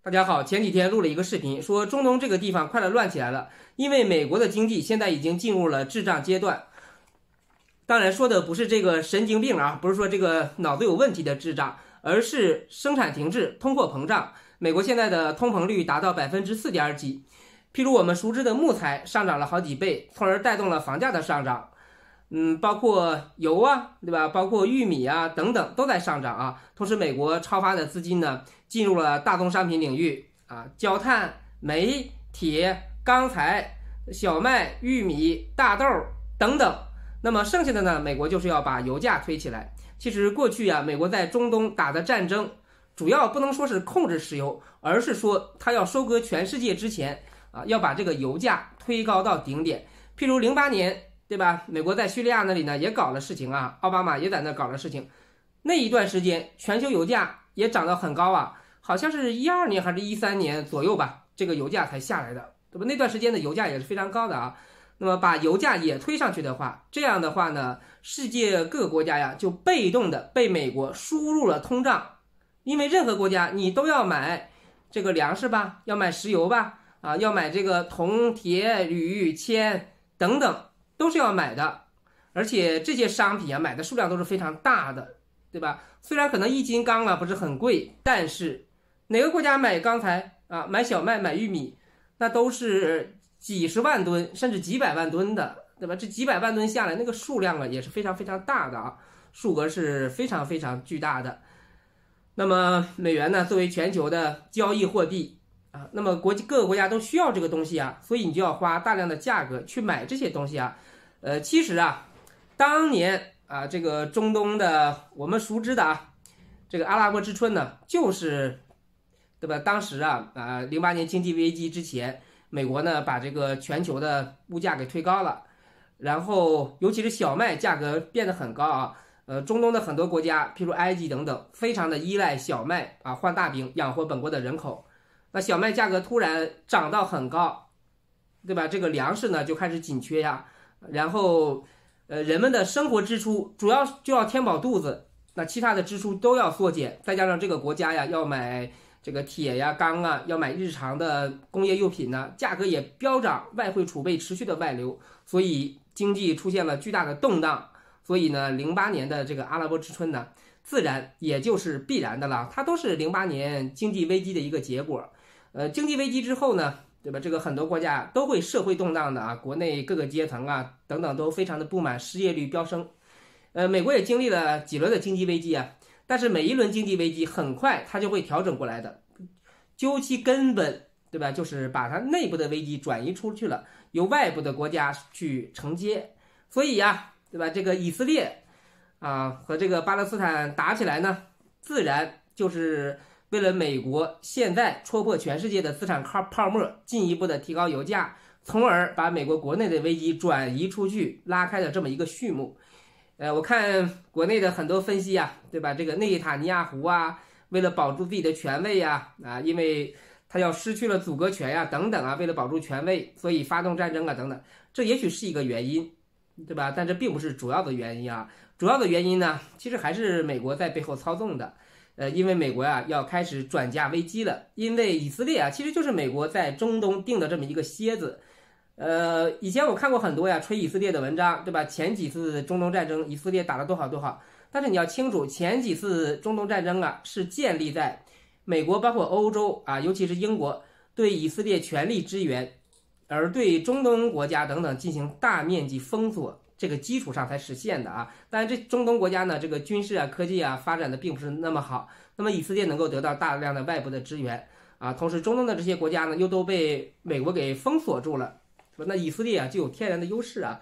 大家好，前几天录了一个视频，说中东这个地方快要乱起来了，因为美国的经济现在已经进入了滞胀阶段。当然说的不是这个神经病啊，不是说这个脑子有问题的滞胀，而是生产停滞、通货膨胀。美国现在的通膨率达到百分之四点几，譬如我们熟知的木材上涨了好几倍，从而带动了房价的上涨。嗯，包括油啊，对吧？包括玉米啊等等都在上涨啊。同时，美国超发的资金呢，进入了大宗商品领域啊，焦炭、煤、铁、钢材、小麦、玉米、大豆等等。那么剩下的呢，美国就是要把油价推起来。其实过去啊，美国在中东打的战争，主要不能说是控制石油，而是说他要收割全世界之前啊，要把这个油价推高到顶点。譬如零八年。对吧？美国在叙利亚那里呢也搞了事情啊，奥巴马也在那搞了事情。那一段时间，全球油价也涨得很高啊，好像是一二年还是一三年左右吧，这个油价才下来的，对吧？那段时间的油价也是非常高的啊。那么把油价也推上去的话，这样的话呢，世界各个国家呀就被动的被美国输入了通胀，因为任何国家你都要买这个粮食吧，要买石油吧，啊，要买这个铜、铁、铝、铅等等。都是要买的，而且这些商品啊，买的数量都是非常大的，对吧？虽然可能一斤钢啊不是很贵，但是哪个国家买钢材啊，买小麦、买玉米，那都是几十万吨甚至几百万吨的，对吧？这几百万吨下来，那个数量啊也是非常非常大的啊，数额是非常非常巨大的。那么美元呢，作为全球的交易货币。啊，那么国际各个国家都需要这个东西啊，所以你就要花大量的价格去买这些东西啊。呃，其实啊，当年啊，这个中东的我们熟知的啊，这个阿拉伯之春呢，就是对吧？当时啊啊，零八年经济危机之前，美国呢把这个全球的物价给推高了，然后尤其是小麦价格变得很高啊。呃，中东的很多国家，譬如埃及等等，非常的依赖小麦啊换大饼养活本国的人口。那小麦价格突然涨到很高，对吧？这个粮食呢就开始紧缺呀，然后，呃，人们的生活支出主要就要填饱肚子，那其他的支出都要缩减。再加上这个国家呀要买这个铁呀、钢啊，要买日常的工业用品呢，价格也飙涨，外汇储备持续的外流，所以经济出现了巨大的动荡。所以呢，零八年的这个阿拉伯之春呢，自然也就是必然的了，它都是零八年经济危机的一个结果。呃，经济危机之后呢，对吧？这个很多国家都会社会动荡的啊，国内各个阶层啊等等都非常的不满，失业率飙升。呃，美国也经历了几轮的经济危机啊，但是每一轮经济危机很快它就会调整过来的，究其根本，对吧？就是把它内部的危机转移出去了，由外部的国家去承接。所以呀，对吧？这个以色列啊和这个巴勒斯坦打起来呢，自然就是。为了美国现在戳破全世界的资产泡泡沫，进一步的提高油价，从而把美国国内的危机转移出去，拉开了这么一个序幕。呃，我看国内的很多分析呀，对吧？这个内塔尼亚胡啊，为了保住自己的权位呀，啊，因为他要失去了阻隔权呀，等等啊，为了保住权位，所以发动战争啊，等等，这也许是一个原因，对吧？但这并不是主要的原因啊，主要的原因呢，其实还是美国在背后操纵的。呃，因为美国呀要开始转嫁危机了，因为以色列啊其实就是美国在中东定的这么一个蝎子。呃，以前我看过很多呀吹以色列的文章，对吧？前几次中东战争，以色列打了多少多少，但是你要清楚，前几次中东战争啊是建立在美国包括欧洲啊，尤其是英国对以色列全力支援，而对中东国家等等进行大面积封锁。这个基础上才实现的啊！当然，这中东国家呢，这个军事啊、科技啊发展的并不是那么好。那么以色列能够得到大量的外部的支援啊，同时中东的这些国家呢，又都被美国给封锁住了，那以色列啊就有天然的优势啊。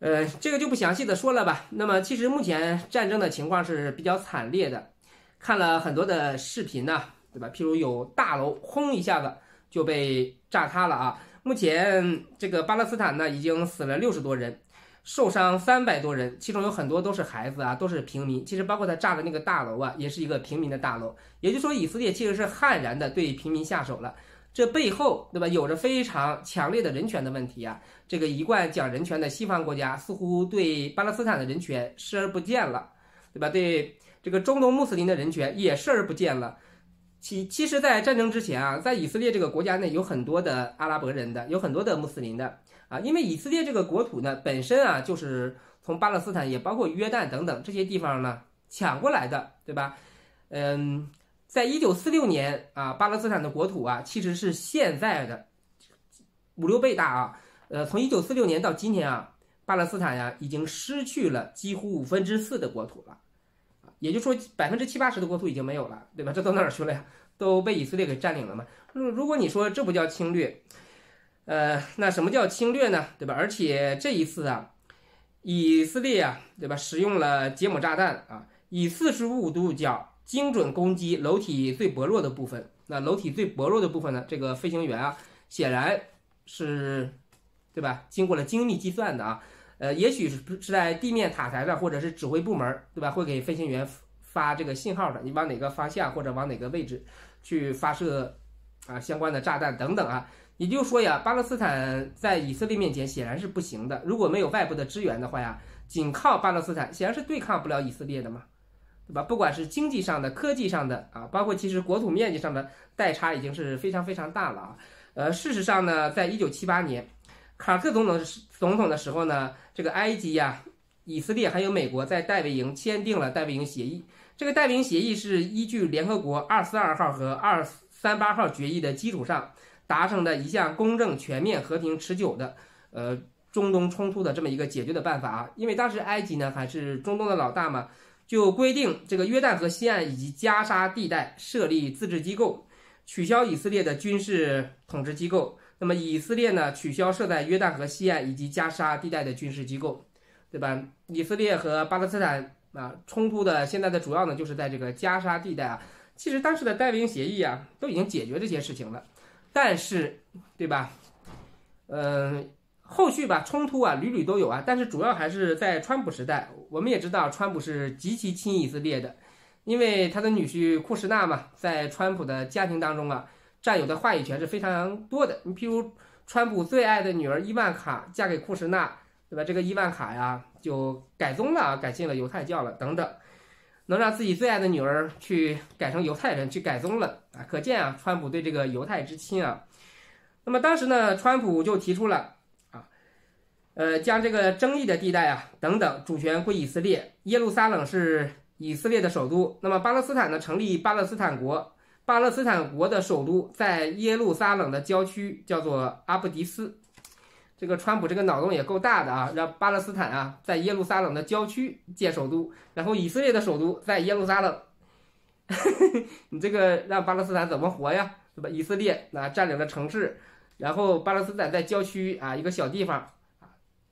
呃，这个就不详细的说了吧。那么其实目前战争的情况是比较惨烈的，看了很多的视频呢，对吧？譬如有大楼轰一下子就被炸塌了啊。目前这个巴勒斯坦呢，已经死了六十多人。受伤三百多人，其中有很多都是孩子啊，都是平民。其实包括他炸的那个大楼啊，也是一个平民的大楼。也就是说，以色列其实是悍然的对平民下手了。这背后，对吧，有着非常强烈的人权的问题啊。这个一贯讲人权的西方国家，似乎对巴勒斯坦的人权视而不见了，对吧？对这个中东穆斯林的人权也视而不见了。其其实，在战争之前啊，在以色列这个国家内有很多的阿拉伯人的，有很多的穆斯林的啊，因为以色列这个国土呢，本身啊就是从巴勒斯坦，也包括约旦等等这些地方呢抢过来的，对吧？嗯，在一九四六年啊，巴勒斯坦的国土啊，其实是现在的五六倍大啊。呃，从一九四六年到今天啊，巴勒斯坦呀已经失去了几乎五分之四的国土了。也就是说，百分之七八十的国土已经没有了，对吧？这都哪儿去了呀？都被以色列给占领了嘛？如如果你说这不叫侵略，呃，那什么叫侵略呢？对吧？而且这一次啊，以色列啊，对吧？使用了杰姆炸弹啊，以四十五度角精准攻击楼体最薄弱的部分。那楼体最薄弱的部分呢？这个飞行员啊，显然是，对吧？经过了精密计算的啊。呃，也许是是在地面塔台上，或者是指挥部门，对吧？会给飞行员发这个信号的，你往哪个方向或者往哪个位置去发射啊相关的炸弹等等啊。也就是说呀，巴勒斯坦在以色列面前显然是不行的。如果没有外部的支援的话呀，仅靠巴勒斯坦显然是对抗不了以色列的嘛，对吧？不管是经济上的、科技上的啊，包括其实国土面积上的代差已经是非常非常大了啊。呃，事实上呢，在一九七八年。卡特总统总统的时候呢，这个埃及呀、以色列还有美国在戴维营签订了戴维营协议。这个戴维营协议是依据联合国二四二号和二三八号决议的基础上达成的一项公正、全面、和平、持久的呃中东冲突的这么一个解决的办法啊。因为当时埃及呢还是中东的老大嘛，就规定这个约旦河西岸以及加沙地带设立自治机构，取消以色列的军事统治机构。那么以色列呢，取消设在约旦河西岸以及加沙地带的军事机构，对吧？以色列和巴勒斯坦啊冲突的现在的主要呢，就是在这个加沙地带啊。其实当时的戴维营协议啊，都已经解决这些事情了，但是，对吧？嗯，后续吧，冲突啊屡屡都有啊，但是主要还是在川普时代。我们也知道，川普是极其亲以色列的，因为他的女婿库什纳嘛，在川普的家庭当中啊。占有的话语权是非常多的。你譬如，川普最爱的女儿伊万卡嫁给库什纳，对吧？这个伊万卡呀就改宗了，改信了犹太教了，等等，能让自己最爱的女儿去改成犹太人，去改宗了啊！可见啊，川普对这个犹太之亲啊。那么当时呢，川普就提出了啊，呃，将这个争议的地带啊等等主权归以色列，耶路撒冷是以色列的首都。那么巴勒斯坦呢，成立巴勒斯坦国。巴勒斯坦国的首都在耶路撒冷的郊区，叫做阿布迪斯。这个川普这个脑洞也够大的啊，让巴勒斯坦啊在耶路撒冷的郊区建首都，然后以色列的首都在耶路撒冷。你这个让巴勒斯坦怎么活呀？对吧？以色列那占领了城市，然后巴勒斯坦在郊区啊一个小地方啊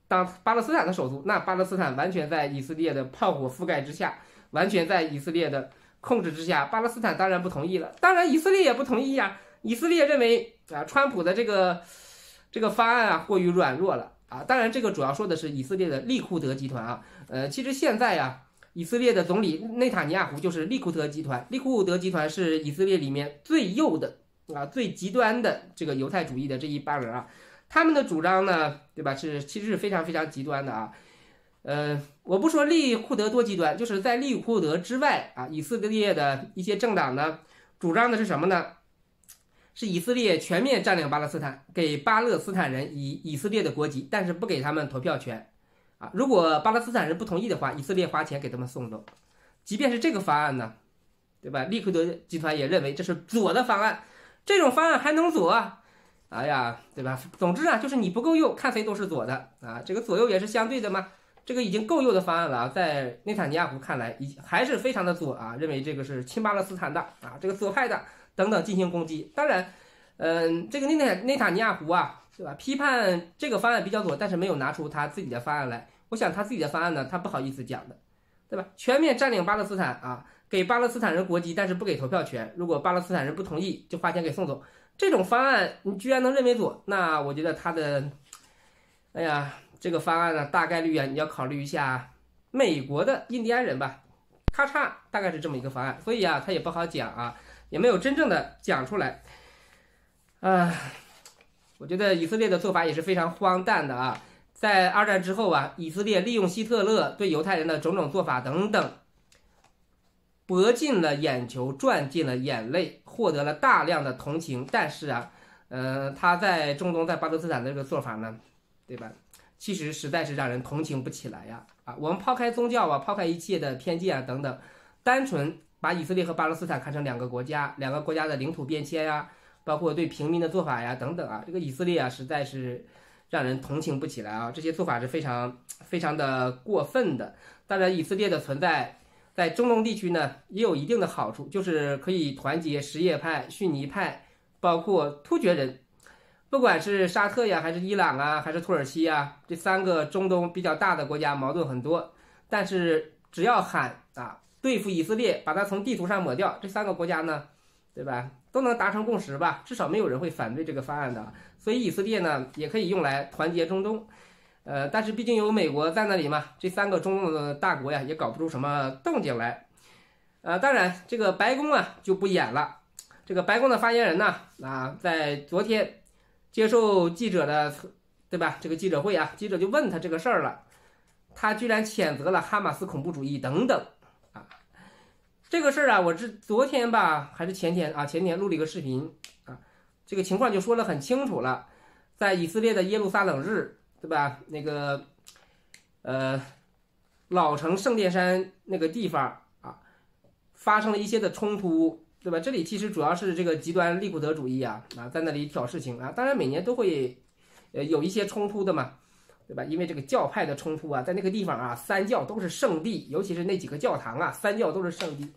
当巴勒斯坦的首都，那巴勒斯坦完全在以色列的炮火覆盖之下，完全在以色列的。控制之下，巴勒斯坦当然不同意了，当然以色列也不同意呀。以色列认为啊，川普的这个这个方案啊过于软弱了啊。当然，这个主要说的是以色列的利库德集团啊。呃，其实现在呀，以色列的总理内塔尼亚胡就是利库德集团。利库德集团是以色列里面最右的啊、最极端的这个犹太主义的这一帮人啊。他们的主张呢，对吧？是其实是非常非常极端的啊。呃，我不说利库德多极端，就是在利库德之外啊，以色列的一些政党呢，主张的是什么呢？是以色列全面占领巴勒斯坦，给巴勒斯坦人以以色列的国籍，但是不给他们投票权，啊，如果巴勒斯坦人不同意的话，以色列花钱给他们送走。即便是这个方案呢，对吧？利库德集团也认为这是左的方案，这种方案还能左？哎呀，对吧？总之啊，就是你不够右，看谁都是左的啊，这个左右也是相对的嘛。这个已经够右的方案了啊，在内塔尼亚胡看来，已还是非常的左啊，认为这个是亲巴勒斯坦的啊，这个左派的等等进行攻击。当然，嗯，这个内塔内塔尼亚胡啊，对吧？批判这个方案比较左，但是没有拿出他自己的方案来。我想他自己的方案呢，他不好意思讲的，对吧？全面占领巴勒斯坦啊，给巴勒斯坦人国籍，但是不给投票权。如果巴勒斯坦人不同意，就花钱给送走。这种方案你居然能认为左，那我觉得他的，哎呀。这个方案呢，大概率啊，你要考虑一下美国的印第安人吧，咔嚓，大概是这么一个方案，所以啊，他也不好讲啊，也没有真正的讲出来。啊，我觉得以色列的做法也是非常荒诞的啊，在二战之后啊，以色列利用希特勒对犹太人的种种做法等等，博尽了眼球，赚尽了眼泪，获得了大量的同情，但是啊，呃，他在中东在巴勒斯坦的这个做法呢，对吧？其实实在是让人同情不起来呀！啊，我们抛开宗教啊，抛开一切的偏见啊等等，单纯把以色列和巴勒斯坦看成两个国家，两个国家的领土变迁呀，包括对平民的做法呀等等啊，这个以色列啊，实在是让人同情不起来啊！这些做法是非常非常的过分的。当然，以色列的存在在中东地区呢，也有一定的好处，就是可以团结什叶派、逊尼派，包括突厥人。不管是沙特呀，还是伊朗啊，还是土耳其呀，这三个中东比较大的国家矛盾很多，但是只要喊啊对付以色列，把它从地图上抹掉，这三个国家呢，对吧，都能达成共识吧？至少没有人会反对这个方案的。所以以色列呢，也可以用来团结中东，呃，但是毕竟有美国在那里嘛，这三个中东的大国呀，也搞不出什么动静来。呃，当然这个白宫啊就不演了，这个白宫的发言人呢，啊，在昨天。接受记者的，对吧？这个记者会啊，记者就问他这个事儿了，他居然谴责了哈马斯恐怖主义等等。这个事儿啊，我是昨天吧，还是前天啊？前天录了一个视频啊，这个情况就说的很清楚了，在以色列的耶路撒冷日，对吧？那个呃，老城圣殿山那个地方啊，发生了一些的冲突。对吧？这里其实主要是这个极端利库德主义啊啊，在那里挑事情啊。当然每年都会，呃，有一些冲突的嘛，对吧？因为这个教派的冲突啊，在那个地方啊，三教都是圣地，尤其是那几个教堂啊，三教都是圣地，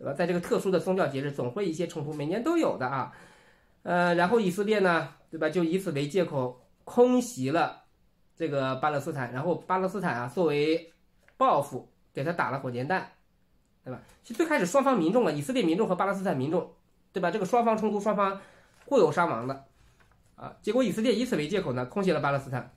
对吧？在这个特殊的宗教节日，总会一些冲突，每年都有的啊。呃，然后以色列呢，对吧？就以此为借口空袭了这个巴勒斯坦，然后巴勒斯坦啊，作为报复，给他打了火箭弹。对吧？其实最开始双方民众啊，以色列民众和巴勒斯坦民众，对吧？这个双方冲突，双方互有伤亡的，啊，结果以色列以此为借口呢，空袭了巴勒斯坦。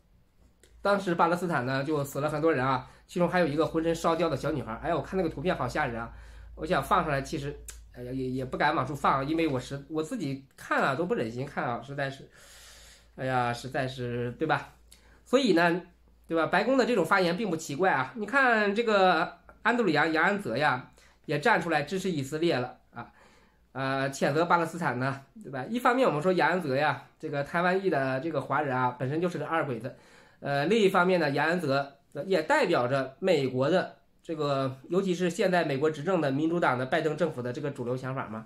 当时巴勒斯坦呢就死了很多人啊，其中还有一个浑身烧焦的小女孩。哎呀，我看那个图片好吓人啊！我想放上来，其实，哎呀，也也不敢往出放，因为我实我自己看啊都不忍心看啊，实在是，哎呀，实在是，对吧？所以呢，对吧？白宫的这种发言并不奇怪啊。你看这个安德鲁杨杨安泽呀。也站出来支持以色列了啊，呃，谴责巴勒斯坦呢，对吧？一方面我们说杨安泽呀，这个台湾裔的这个华人啊，本身就是个二鬼子，呃，另一方面呢，杨安泽也代表着美国的这个，尤其是现在美国执政的民主党的拜登政府的这个主流想法嘛，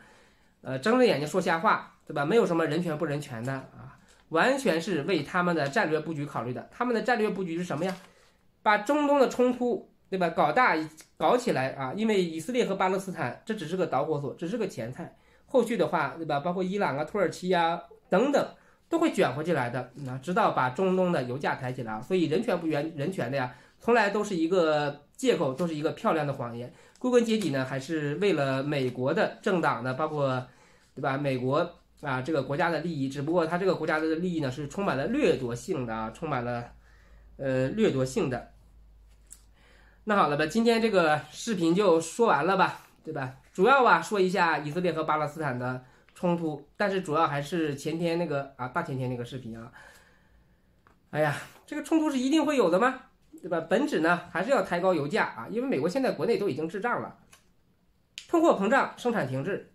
呃，睁着眼睛说瞎话，对吧？没有什么人权不人权的啊，完全是为他们的战略布局考虑的。他们的战略布局是什么呀？把中东的冲突。对吧？搞大搞起来啊！因为以色列和巴勒斯坦这只是个导火索，只是个前菜。后续的话，对吧？包括伊朗啊、土耳其呀等等，都会卷回进来的。那直到把中东的油价抬起来啊！所以人权不人人权的呀，从来都是一个借口，都是一个漂亮的谎言。归根结底呢，还是为了美国的政党的，包括对吧？美国啊这个国家的利益。只不过他这个国家的利益呢，是充满了掠夺性的啊，充满了呃掠夺性的。那好了吧，今天这个视频就说完了吧，对吧？主要啊说一下以色列和巴勒斯坦的冲突，但是主要还是前天那个啊大前天那个视频啊。哎呀，这个冲突是一定会有的吗？对吧？本质呢还是要抬高油价啊，因为美国现在国内都已经滞胀了，通货膨胀，生产停滞，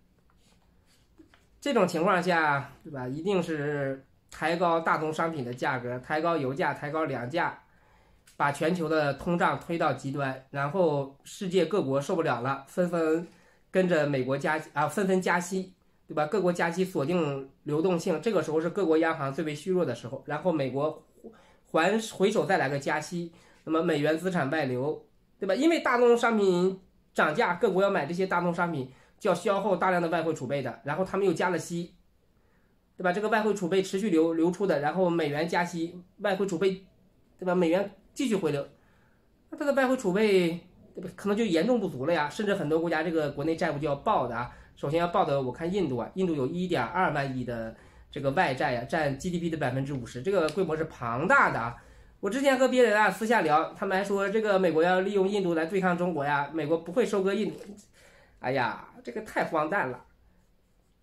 这种情况下，对吧？一定是抬高大宗商品的价格，抬高油价，抬高粮价。把全球的通胀推到极端，然后世界各国受不了了，纷纷跟着美国加啊，纷纷加息，对吧？各国加息锁定流动性，这个时候是各国央行最为虚弱的时候。然后美国还回手再来个加息，那么美元资产外流，对吧？因为大宗商品涨价，各国要买这些大宗商品，就要消耗大量的外汇储备的。然后他们又加了息，对吧？这个外汇储备持续流流出的，然后美元加息，外汇储备，对吧？美元。继续回流，那它的外汇储备？可能就严重不足了呀，甚至很多国家这个国内债务就要爆的啊。首先要爆的，我看印度啊，印度有一点二万亿的这个外债呀，占 GDP 的百分之五十，这个规模是庞大的啊。我之前和别人啊私下聊，他们还说这个美国要利用印度来对抗中国呀，美国不会收割印度。哎呀，这个太荒诞了。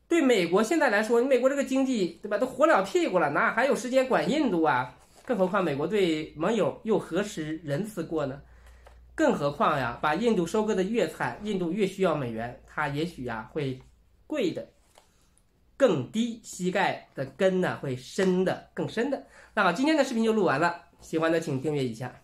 对美国现在来说，你美国这个经济对吧，都活了屁股了，哪还有时间管印度啊？更何况美国对盟友又何时仁慈过呢？更何况呀，把印度收割的越惨，印度越需要美元，它也许呀会贵的。更低，膝盖的根呢会深的更深的。那好，今天的视频就录完了，喜欢的请订阅一下。